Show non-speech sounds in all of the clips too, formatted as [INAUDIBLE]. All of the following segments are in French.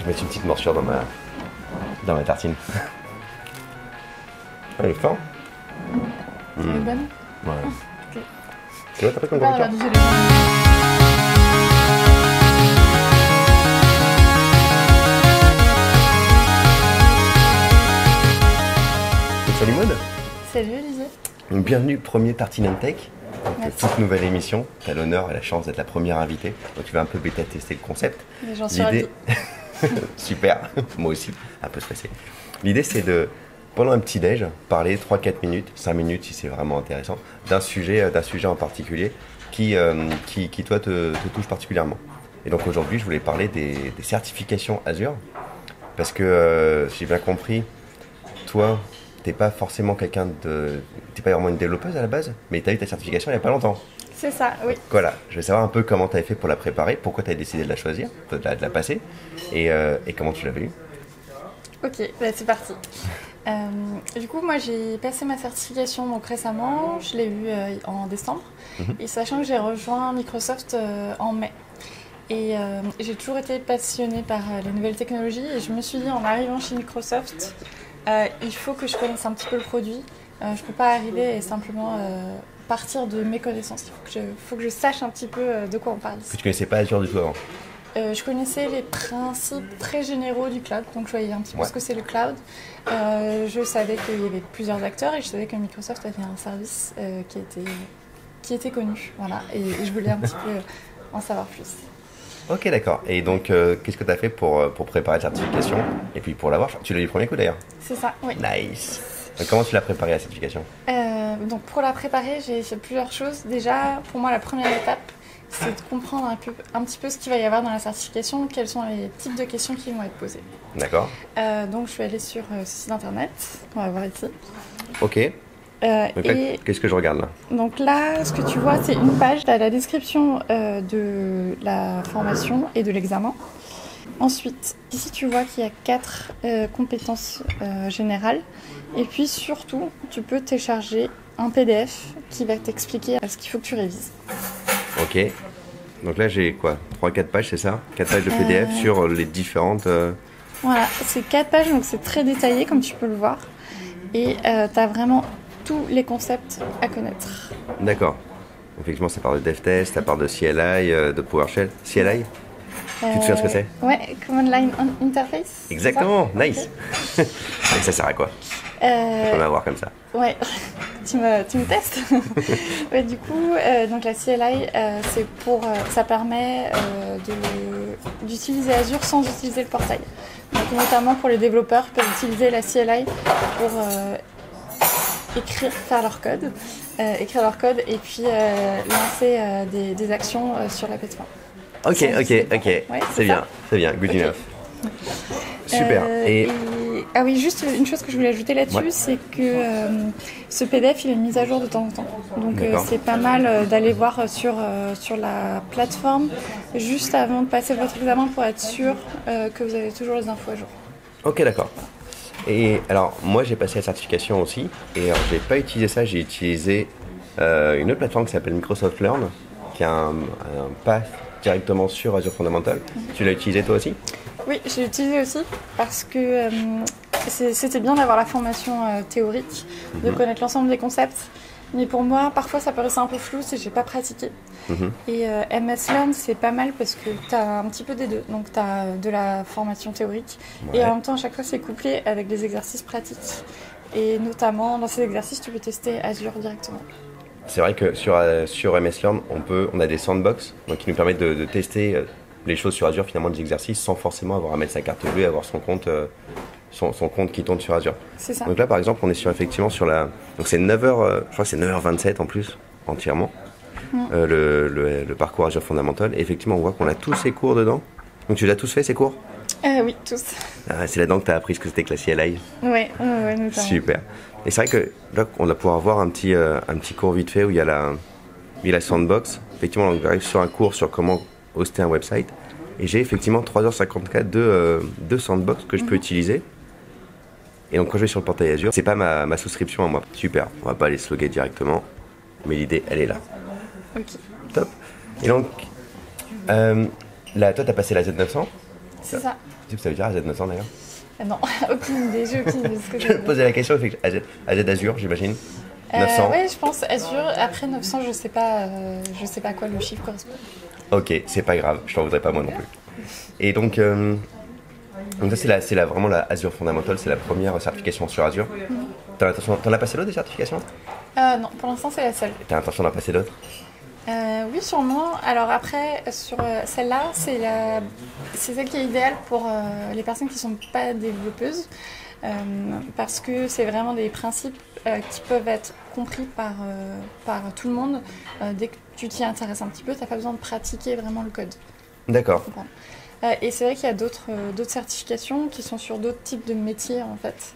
Je vais mettre une petite morsure dans ma, dans ma tartine. Il est fort. C'est une bonne Ouais. ok. Tu vois, t'as pris comme conducteur. Salut Maud Salut Olivier. Bienvenue, premier Tartine Tech. Donc, toute nouvelle émission. Tu as l'honneur et la chance d'être la première invitée. Donc tu vas un peu bêta-tester le concept. J'en suis ravie. [LAUGHS] Super, moi aussi, un peu stressé. L'idée c'est de, pendant un petit déj, parler 3-4 minutes, 5 minutes si c'est vraiment intéressant, d'un sujet, euh, d'un sujet en particulier qui, euh, qui, qui, toi te, te touche particulièrement. Et donc aujourd'hui je voulais parler des, des certifications Azure. Parce que euh, si j'ai bien compris, toi, t'es pas forcément quelqu'un de. T'es pas vraiment une développeuse à la base, mais t'as eu ta certification il y a pas longtemps. C'est ça, oui. Voilà, je veux savoir un peu comment tu avais fait pour la préparer, pourquoi tu as décidé de la choisir, de la, de la passer, et, euh, et comment tu l'avais eu. Ok, bah, c'est parti. [LAUGHS] Euh, du coup, moi j'ai passé ma certification donc récemment, je l'ai eu euh, en décembre, Mhm. et sachant que j'ai rejoint Microsoft en mai. Et j'ai toujours été passionnée par les nouvelles technologies, et je me suis dit en arrivant chez Microsoft, euh, il faut que je connaisse un petit peu le produit. Euh, je ne peux pas arriver et simplement euh, partir de mes connaissances. Il faut que je, faut que je sache un petit peu de quoi on parle. Que tu connaissais pas Azure du tout avant. Euh, je connaissais les principes très généraux du cloud, donc je voyais un petit peu Ouais. ce que c'est le cloud. Je savais qu'il y avait plusieurs acteurs et je savais que Microsoft avait un service qui, était, qui était connu. Voilà, et, et je voulais un petit peu en savoir plus. Ok, d'accord. Et donc, euh, qu'est-ce que tu as fait pour, euh, pour préparer la certification Et puis pour l'avoir, tu l'as eu du premier coup d'ailleurs. C'est ça, oui. Nice. Donc, comment tu l'as préparé la certification? Euh, donc pour la préparer, j'ai fait plusieurs choses. Déjà, pour moi, la première étape, c'est de comprendre un, peu, un petit peu ce qu'il va y avoir dans la certification, quels sont les types de questions qui vont être posées. D'accord. Euh, donc je suis allée sur ce site internet, on va voir ici. Ok. Euh, et qu'est-ce que je regarde là Donc là, ce que tu vois, c'est une page, tu as la description euh, de la formation et de l'examen. Ensuite, ici tu vois qu'il y a quatre euh, compétences générales. Et puis surtout, tu peux télécharger un PDF qui va t'expliquer ce qu'il faut que tu révises. Ok. Donc là, j'ai quoi? 3-4 pages, c'est ça? 4 pages de PDF sur les différentes. Voilà, c'est quatre pages, donc c'est très détaillé comme tu peux le voir. Et tu as vraiment tous les concepts à connaître. D'accord. Effectivement, ça parle de DevTest, ça parle de CLI, euh, de PowerShell. CLI Tu te souviens ce que c'est? Euh, Ouais, Command Line In- Interface. Exactement, nice. [LAUGHS] Et ça sert à quoi? Euh, On va voir comme ça. Ouais, [LAUGHS] tu me, tu me testes. [LAUGHS] ouais, du coup, euh, donc la CLI, euh, c'est pour, euh, ça permet euh, d'utiliser Azure sans utiliser le portail. Donc notamment pour les développeurs, peuvent utiliser la CLI pour euh, écrire, faire leur code, euh, écrire leur code et puis euh, lancer euh, des, des actions sur la plateforme. Ok, ok, ok. Ouais, c'est bien, c'est bien, good Ok. enough. Super. Et Ah oui, juste une chose que je voulais ajouter là-dessus, Ouais. c'est que euh, ce PDF, il est mis à jour de temps en temps. Donc euh, c'est pas mal euh, d'aller voir sur, sur la plateforme juste avant de passer votre examen pour être sûr que vous avez toujours les infos à jour. ok, d'accord. Et alors, moi, j'ai passé la certification aussi. Et alors, j'ai pas utilisé ça, j'ai utilisé euh, une autre plateforme qui s'appelle Microsoft Learn, qui a un, un path directement sur Azure Fundamental. Tu l'as utilisé toi aussi? Oui, j'ai utilisé aussi parce que euh, c'est- c'était bien d'avoir la formation euh, théorique, de Mhm. connaître l'ensemble des concepts. Mais pour moi, parfois, ça paraissait un peu flou si j'ai pas pratiqué. Mhm. Et euh, MS Learn, c'est pas mal parce que tu as un petit peu des deux. Donc, tu as de la formation théorique et en même temps, à chaque fois, c'est couplé avec des exercices pratiques. Et notamment, dans ces exercices, tu peux tester Azure directement. C'est vrai que sur, euh, sur MS Learn, on, peut, on a des sandbox donc qui nous permettent de, de tester euh, les choses sur Azure, finalement des exercices, sans forcément avoir à mettre sa carte bleue et avoir son compte, euh, son, son compte qui tourne sur Azure. C'est ça. Donc là, par exemple, on est sur, effectivement sur la. Donc c'est 9h, euh, je crois que c'est 9h27 en plus, entièrement, Mm. euh, le, le- le parcours Azure Fondamental. Et effectivement, on voit qu'on a tous ces cours dedans. Donc tu les as tous fait ces cours? Euh, oui, tous. Ah, C'est là-dedans que tu as appris ce que c'était que la CLI. Ouais, ouais, ouais, notamment. Super. Et c'est vrai que là, on va pouvoir voir un petit, euh, un petit cours vite fait où il y a la, il y a la sandbox. Effectivement, on arrive sur un cours sur comment hoster un website. Et j'ai effectivement 3h54 de, de sandbox que je peux utiliser. Et donc quand je vais sur le portail Azure, c'est pas ma, ma souscription à moi. Super. On va pas aller se loguer directement. Mais l'idée, elle est là. Ok. Top. Et donc, euh, là, toi, tu as passé la Z900. C'est ça. Tu sais que ça veut dire AZ900 d'ailleurs? Euh, non, [LAUGHS] aucune idée, j'ai aucune idée ce que [LAUGHS] Je poser la question, fait AZ, AZ Azure, j'imagine. Euh, 900. ouais, je pense Azure. Après 900, je sais pas, euh, je sais pas à quoi le chiffre correspond. Ok, c'est pas grave, je t'en voudrais pas moi non plus. Et donc, euh, donc ça c'est la, c'est la, vraiment la Azure Fundamental, c'est la première certification sur Azure. L'intention- T'en as passé d'autres des certifications? Euh, non, pour l'instant, c'est la seule. T'as l'intention d'en passer d'autres? Euh, oui, sûrement. Alors après, sur euh, celle-là, c'est la... c'est celle qui est idéale pour euh, les personnes qui sont pas développeuses, euh, parce que c'est vraiment des principes qui peuvent être compris par, par tout le monde. Dès que tu t'y intéresses un petit peu, tu n'as pas besoin de pratiquer vraiment le code. D'accord. Euh, et c'est vrai qu'il y a d'autres euh, d'autres certifications qui sont sur d'autres types de métiers, en fait,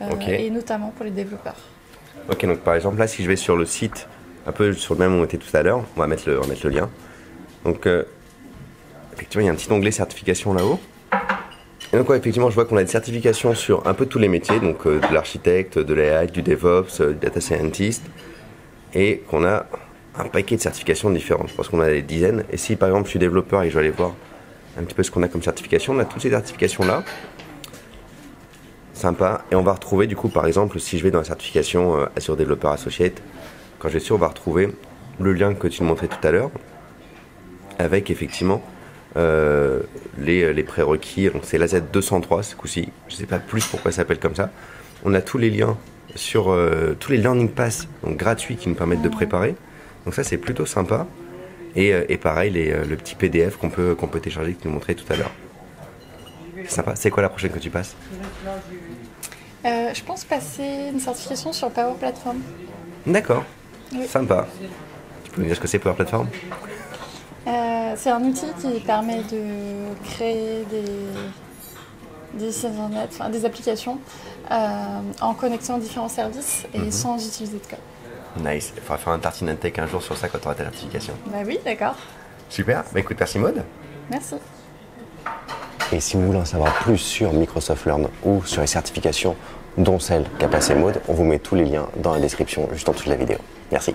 Euh, et notamment pour les développeurs. Ok, donc par exemple là, si je vais sur le site, un peu sur le même où on était tout à l'heure, on va mettre le, on va mettre le lien. Donc, euh, effectivement, il y a un petit onglet certification là-haut. Et donc, ouais, effectivement, je vois qu'on a des certifications sur un peu tous les métiers, donc euh, de l'architecte, de l'AI, du DevOps, euh, du data scientist, et qu'on a un paquet de certifications différentes. Je pense qu'on a des dizaines. Et si par exemple je suis développeur et que je vais aller voir un petit peu ce qu'on a comme certification, on a toutes ces certifications-là. Sympa. Et on va retrouver du coup, par exemple, si je vais dans la certification euh, Azure Developer Associate, quand je vais dessus, on va retrouver le lien que tu nous montrais tout à l'heure, avec effectivement euh, les, les prérequis. Donc c'est la Z203 ce coup-ci. Je ne sais pas plus pourquoi ça s'appelle comme ça. On a tous les liens sur euh, tous les learning pass gratuits qui nous permettent de préparer. Donc ça c'est plutôt sympa. Et, euh, et pareil, les, euh, le petit PDF qu'on peut, qu'on peut télécharger, que tu nous montrais tout à l'heure. C'est sympa. C'est quoi la prochaine que tu passes? Euh, je pense passer une certification sur Power Platform. D'accord. Oui. Sympa. Tu peux nous dire ce que c'est Power Platform? Euh, c'est un outil qui permet de créer des, des sites internet, enfin, des applications euh, en connectant différents services et sans utiliser de code. Nice. Il faudra faire un tartine tech un jour sur ça quand tu auras ta certification. Bah oui, d'accord. Super. Bah écoute, merci Maud. Merci. Et si vous voulez en savoir plus sur Microsoft Learn ou sur les certifications, dont celle qu'a passé Maud, on vous met tous les liens dans la description juste en dessous de la vidéo. Merci.